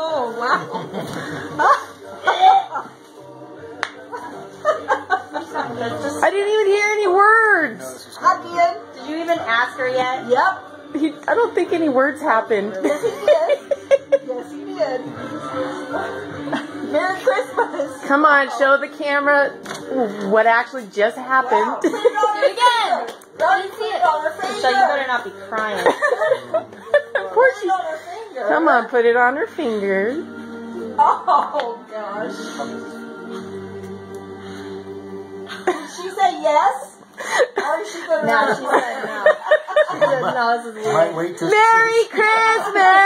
Oh, wow. I didn't even hear any words. I did. Did you even ask her yet? Yep. He, I don't think any words happened. Yes, he did. Yes, he did. Merry Christmas. Come on, show the camera what actually just Wow. happened. Put it on Do it again. Don't see it on her. So you better not be crying. of course she's. on her finger. Come on, put it on her finger. Oh gosh. Did she say yes? Or she gonna No, she said no. She said no, this is weird. Merry Christmas!